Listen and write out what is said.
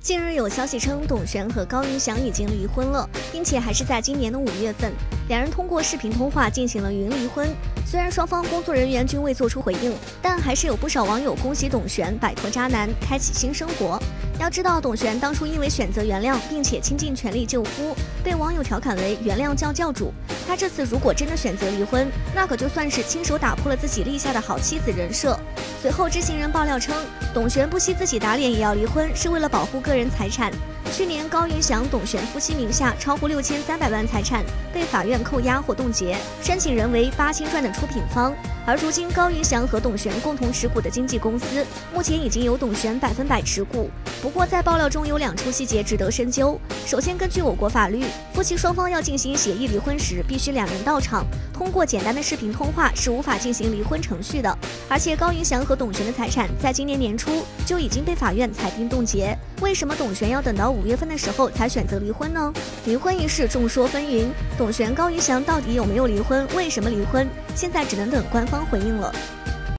近日有消息称，董璇和高云翔已经离婚了，并且还是在今年的五月份，两人通过视频通话进行了云离婚。虽然双方工作人员均未做出回应，但还是有不少网友恭喜董璇摆脱渣男，开启新生活。要知道，董璇当初因为选择原谅，并且倾尽全力救夫，被网友调侃为“原谅教教主”。他这次如果真的选择离婚，那可就算是亲手打破了自己立下的好妻子人设。随后，知情人爆料称，董璇不惜自己打脸也要离婚，是为了保护个人财产。去年，高云翔、董璇夫妻名下超过六千三百万财产被法院扣押或冻结，申请人为八千传的出品方。而如今，高云翔和董璇共同持股的经纪公司，目前已经由董璇百分百持股。不过，在爆料中有两处细节值得深究。首先，根据我国法律，夫妻双方要进行协议离婚时，必须两人到场。通过简单的视频通话是无法进行离婚程序的。而且，高云翔和董璇的财产在今年年初就已经被法院裁定冻结。为什么董璇要等到五月份的时候才选择离婚呢？离婚一事众说纷纭，董璇、高云翔到底有没有离婚？为什么离婚？现在只能等官方回应了。